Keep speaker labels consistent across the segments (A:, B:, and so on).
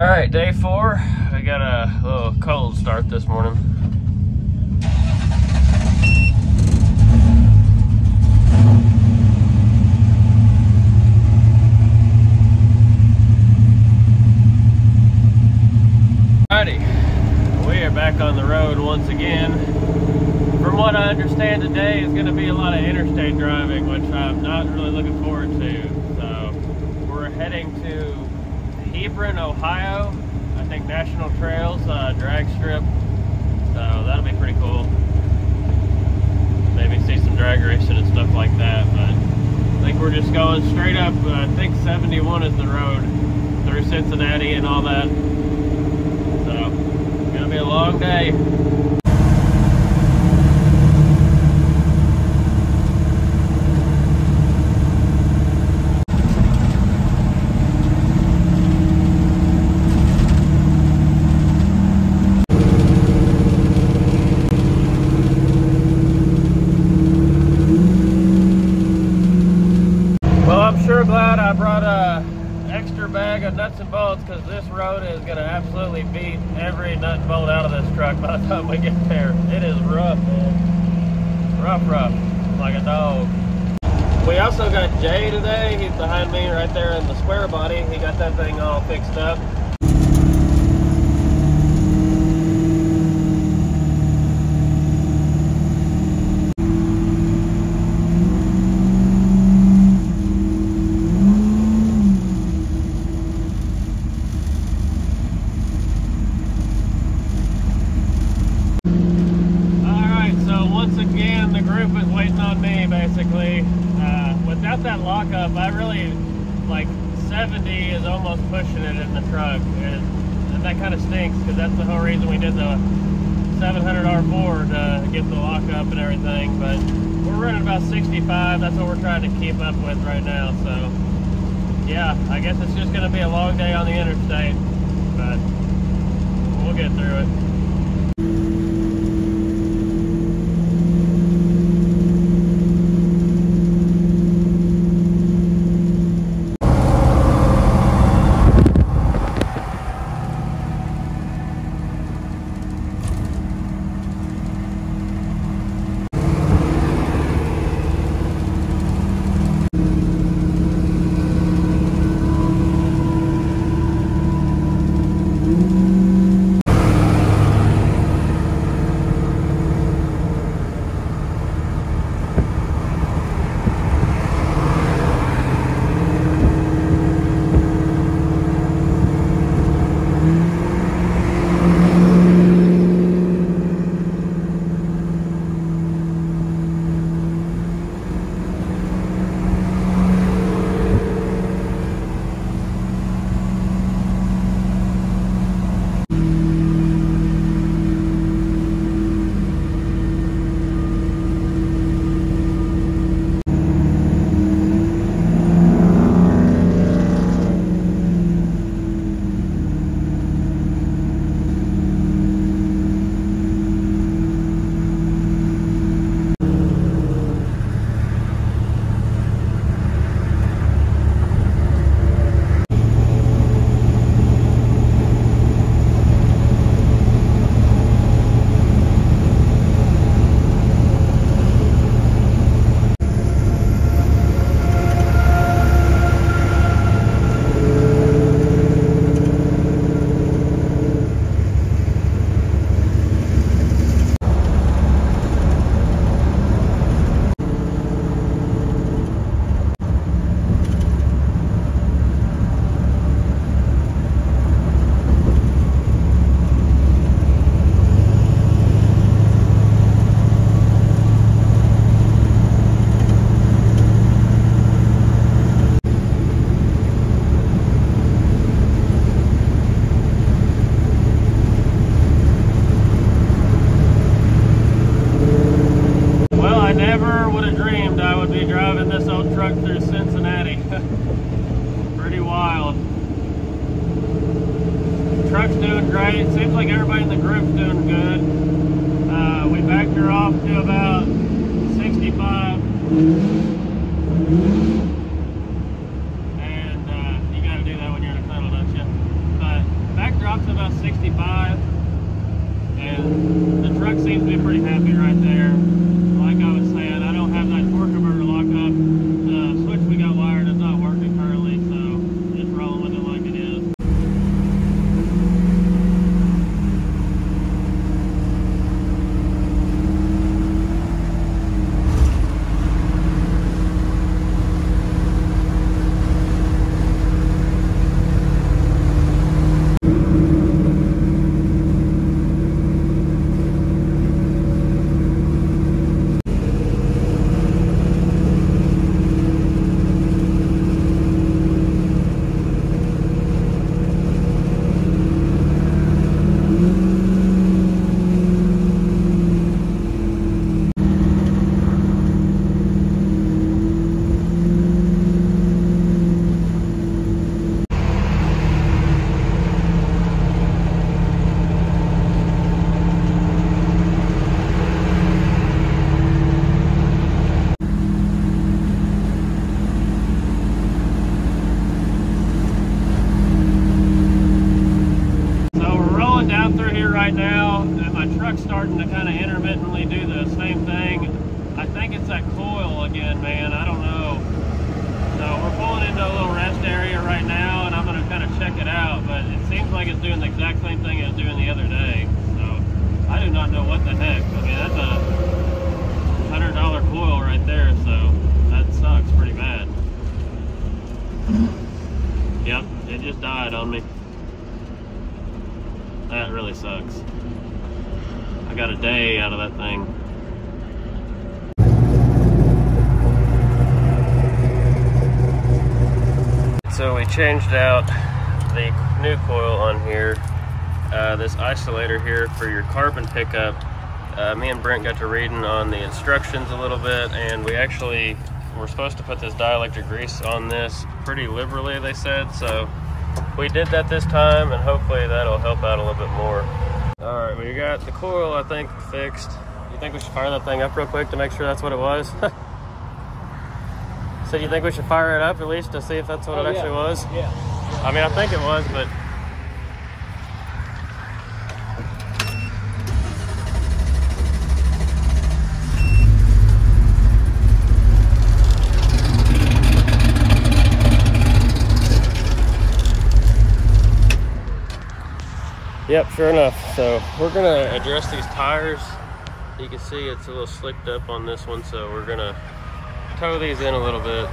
A: All right, day four. I got a little cold start this morning. Alrighty, we are back on the road once again. From what I understand today is going to be a lot of interstate driving, which I'm not really looking forward to. So we're heading to Hebron, Ohio. I think National Trails uh, drag strip. So that'll be pretty cool. Maybe see some drag racing and stuff like that. But I think we're just going straight up. I think 71 is the road through Cincinnati and all that. So gonna be a long day. Well, I'm sure glad I brought a extra bag of nuts and bolts because this road is going to absolutely beat every nut and bolt out of this truck by the time we get there. It is rough, man. Rough, rough. Like a dog. We also got Jay today. He's behind me right there in the square body. He got that thing all fixed up. Alright, so once again, the group is waiting on me, basically. Uh, without that lockup, I really, like, 70 is almost pushing it in the truck. And, and that kind of stinks, because that's the whole reason we did the 700 R4 to get the lockup and everything. But we're running about 65. That's what we're trying to keep up with right now. So, yeah, I guess it's just going to be a long day on the interstate. But we'll get through it. Truck's doing great. Seems like everybody in the group's doing good. Uh, we backed her off to about 65. And uh, you got to do that when you're in a tunnel, don't you? But right now, and my truck's starting to kind of intermittently do the same thing. I think it's that coil again, man. I don't know. So we're pulling into a little rest area right now, and I'm going to kind of check it out. But it seems like it's doing the exact same thing it was doing the other day. So I do not know what the heck. I mean, that's a hundred dollar coil right there. So that sucks pretty bad. Yep, it just died on me. That really sucks. I got a day out of that thing. So we changed out the new coil on here. Uh, this isolator here for your carbon pickup. Uh, me and Brent got to reading on the instructions a little bit and we actually were supposed to put this dielectric grease on this pretty liberally they said so we did that this time and hopefully that'll help out a little bit more. All right, we got the coil, I think, fixed. You think we should fire that thing up real quick to make sure that's what it was? so you think we should fire it up at least to see if that's what
B: Oh,
A: it
B: yeah.
A: actually was?
B: Yeah.
A: I mean, I think it was, but Yep, sure enough. So we're gonna address these tires. You can see it's a little slicked up on this one, so we're gonna tow these in a little bit.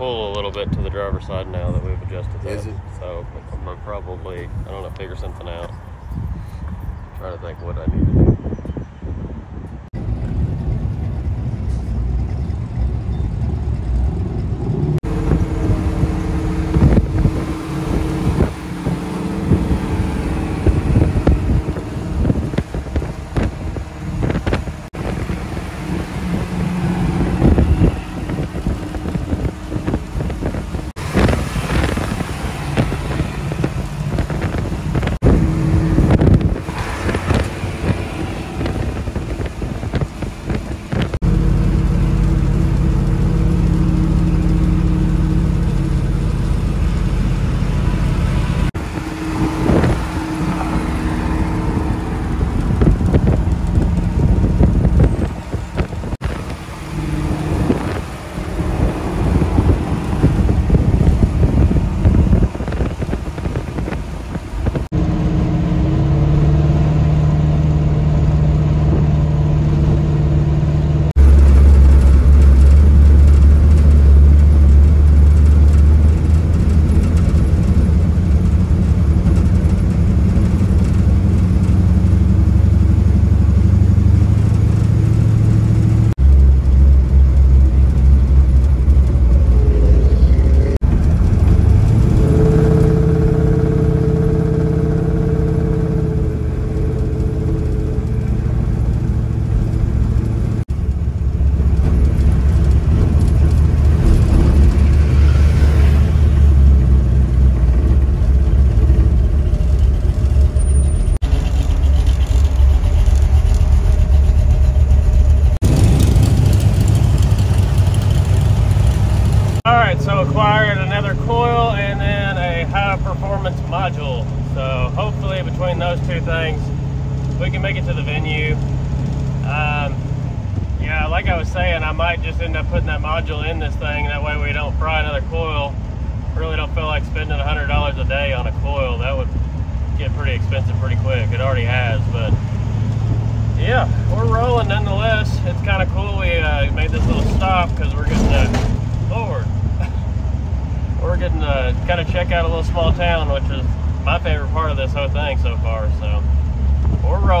A: Pull a little bit to the driver's side now that we've adjusted that.
B: Is it?
A: So I'm gonna probably, I don't know, figure something out. Trying to think what I need to do. Just end up putting that module in this thing. That way we don't fry another coil. Really don't feel like spending $100 a day on a coil. That would get pretty expensive pretty quick. It already has, but yeah, we're rolling nonetheless. It's kind of cool we uh, made this little stop because we're getting to, Lord, we're getting to kind of check out a little small town, which is my favorite part of this whole thing so far. So we're rolling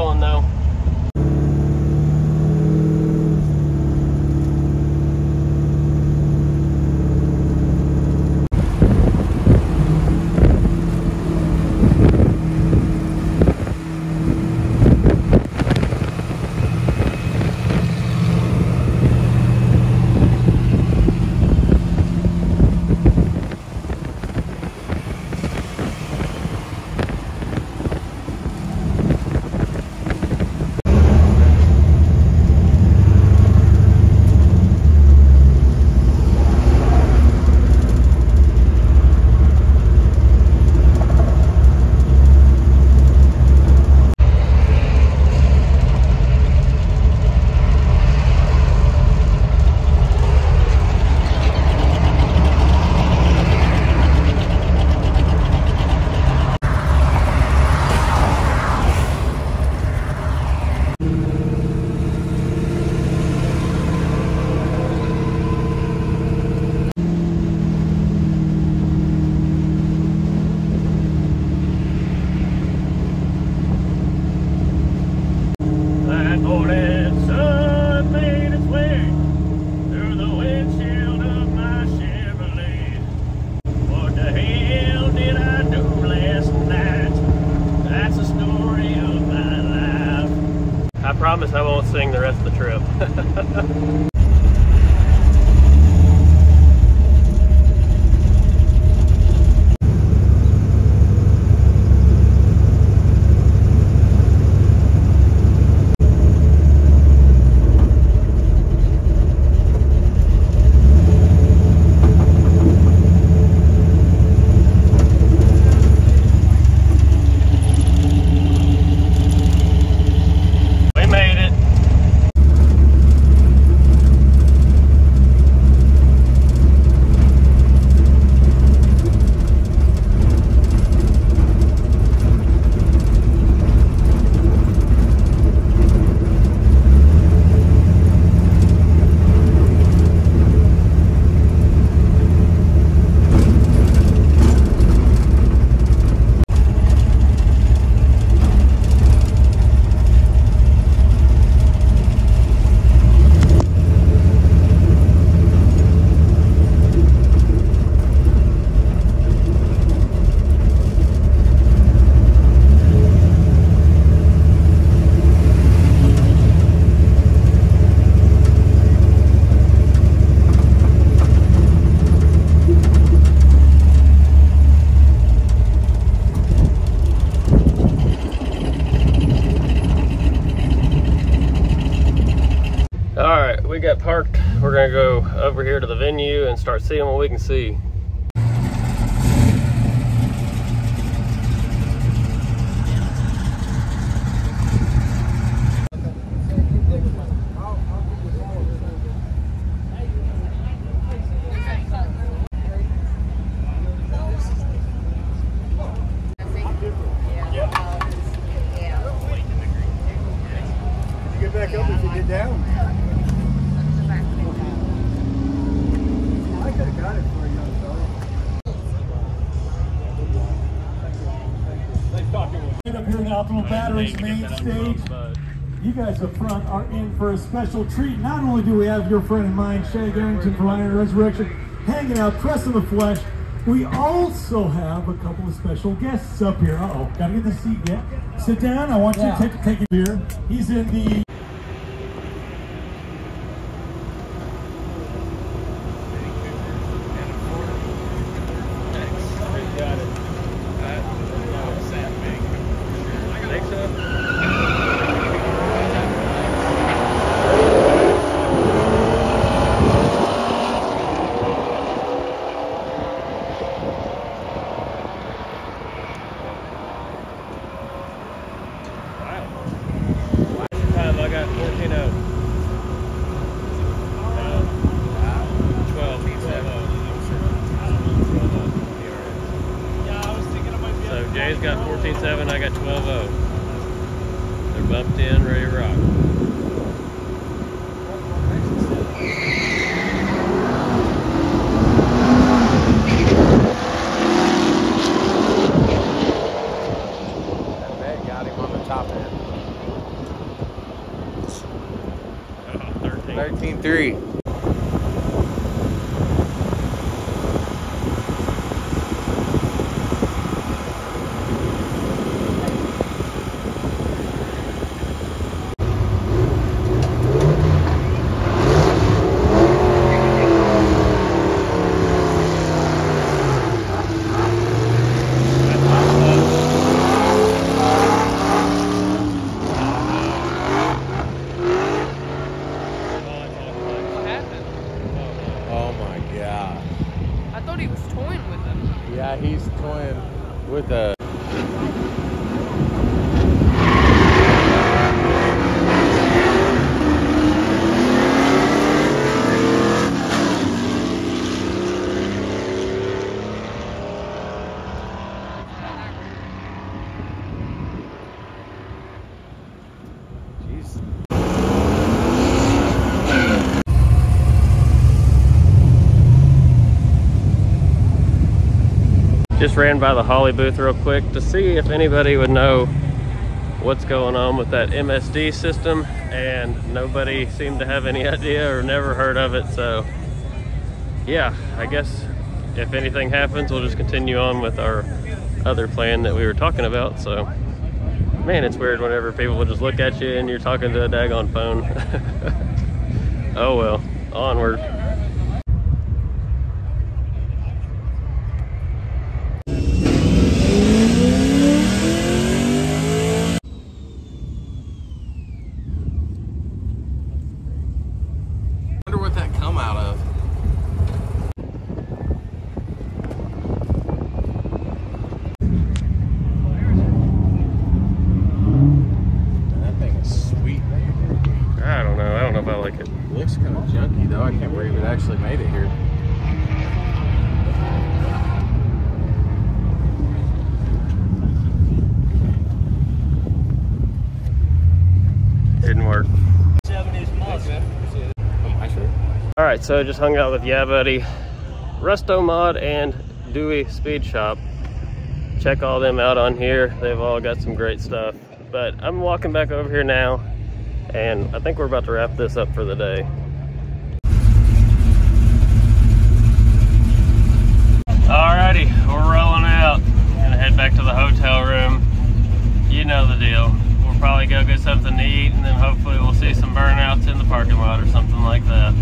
A: start seeing what we can see.
C: You get back up if you get down. I could have got it for you, I'm sorry.
D: Right up here in Optima Batteries main stage. You guys up front are in for a special treat. Not only do we have your friend of mine, Shay Garrington from Iron Resurrection, hanging out, pressing the flesh, we also have a couple of special guests up here. Uh oh, gotta get the seat yet. Sit down. I want you to take, take a beer. He's in the
A: 27, I got 12 -0. They're bumped in, ready to rock.
B: 13-3.
A: Just ran by the Holley booth real quick to see if anybody would know what's going on with that MSD system, and nobody seemed to have any idea or never heard of it. So, yeah, I guess if anything happens, we'll just continue on with our other plan that we were talking about. So, man, it's weird whenever people will just look at you and you're talking to a daggone phone. oh well, onward.
B: wonder what that come out of. That thing is sweet.
A: I don't know. I don't know if I like it.
B: Looks kind of junky though. I can't believe it actually made it here.
A: Didn't work.
C: 70s plus.
B: I.
A: All right, so just hung out with Yeah Buddy, Rusto Mod, and Dewey Speed Shop. Check all them out on here. They've all got some great stuff. But I'm walking back over here now, and I think we're about to wrap this up for the day. Alrighty, we're rolling out. Gonna head back to the hotel room. You know the deal. We'll probably go get something to eat, and then hopefully we'll see some burnouts in the parking lot or something like that.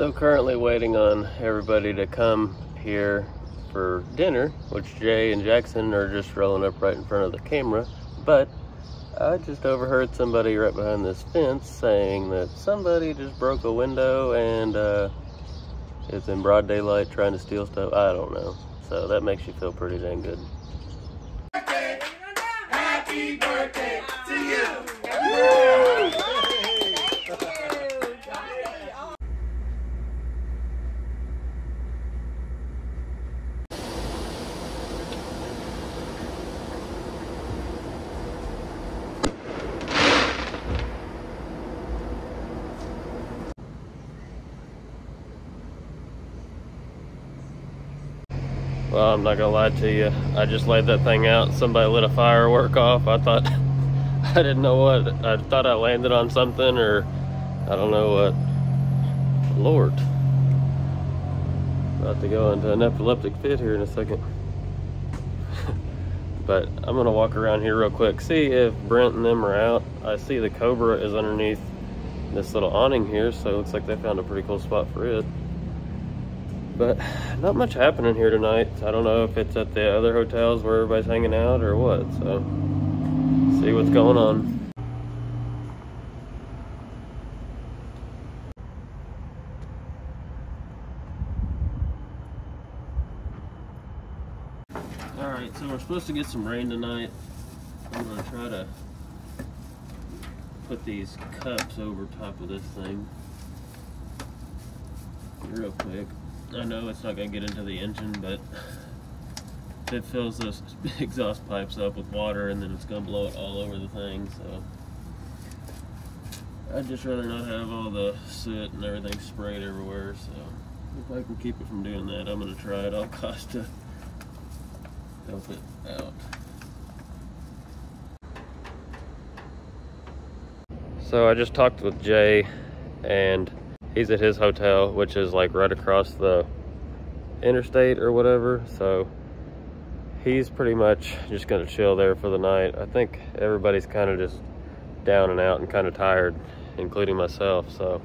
A: So currently waiting on everybody to come here for dinner, which Jay and Jackson are just rolling up right in front of the camera. But I just overheard somebody right behind this fence saying that somebody just broke a window and uh, is in broad daylight trying to steal stuff. I don't know. So that makes you feel pretty dang good. Happy birthday, to you. Well, I'm not gonna lie to you. I just laid that thing out. Somebody lit a firework off. I thought, I didn't know what. I thought I landed on something or I don't know what. Lord. About to go into an epileptic fit here in a second. but I'm gonna walk around here real quick, see if Brent and them are out. I see the Cobra is underneath this little awning here, so it looks like they found a pretty cool spot for it. But not much happening here tonight. I don't know if it's at the other hotels where everybody's hanging out or what, so see what's going on. Alright, so we're supposed to get some rain tonight. I'm gonna try to put these cups over top of this thing real quick. I know it's not gonna get into the engine, but it fills those exhaust pipes up with water and then it's gonna blow it all over the thing, so. I'd just rather not have all the soot and everything sprayed everywhere, so. If I can keep it from doing that, I'm gonna try at all costs to help it out. So I just talked with Jay and he's at his hotel, which is like right across the interstate or whatever. So he's pretty much just gonna chill there for the night. I think everybody's kind of just down and out and kind of tired, including myself. So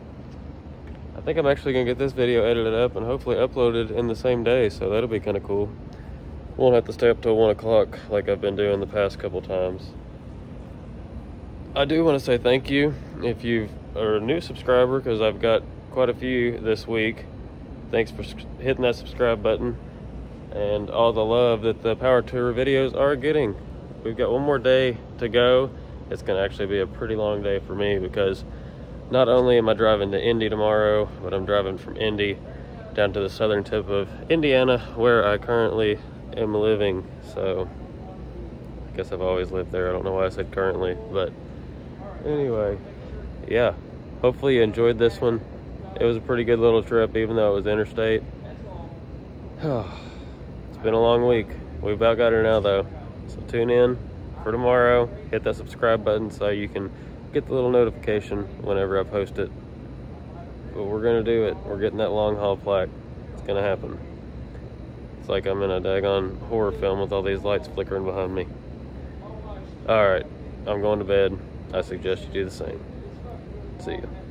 A: I think I'm actually gonna get this video edited up and hopefully uploaded in the same day. So that'll be kind of cool. Won't have to stay up till one o'clock like I've been doing the past couple times. I do want to say thank you if you are a new subscriber because I've got quite a few this week. Thanks for hitting that subscribe button and all the love that the Power Tour videos are getting. We've got one more day to go. It's going to actually be a pretty long day for me because not only am I driving to Indy tomorrow, but I'm driving from Indy down to the southern tip of Indiana where I currently am living. So I guess I've always lived there. I don't know why I said currently, but anyway, yeah. Hopefully you enjoyed this one. It was a pretty good little trip, even though it was interstate. it's been a long week. We about got her now, though. So tune in for tomorrow. Hit that subscribe button so you can get the little notification whenever I post it. But we're gonna do it. We're getting that long haul plaque. It's gonna happen. It's like I'm in a daggone horror film with all these lights flickering behind me. All right, I'm going to bed. I suggest you do the same. See you.